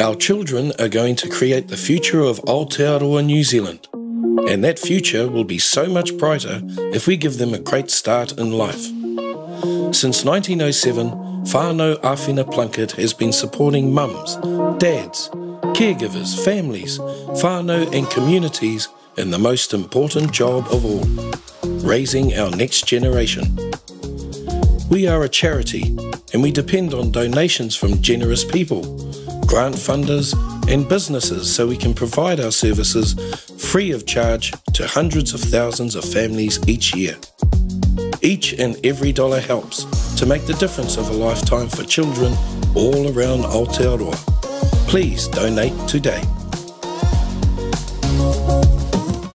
Our children are going to create the future of Aotearoa New Zealand. And that future will be so much brighter if we give them a great start in life. Since 1907, Whānau Āwhina Plunket has been supporting mums, dads, caregivers, families, whānau and communities in the most important job of all, raising our next generation. We are a charity and we depend on donations from generous people, grant funders and businesses so we can provide our services free of charge to hundreds of thousands of families each year. Each and every dollar helps to make the difference of a lifetime for children all around Aotearoa. Please donate today.